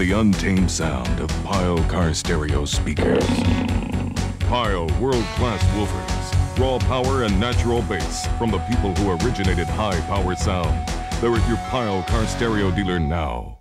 the untamed sound of Pyle car stereo speakers. Pyle world-class woofers, raw power and natural bass from the people who originated high power sound. They're at your Pyle car stereo dealer now.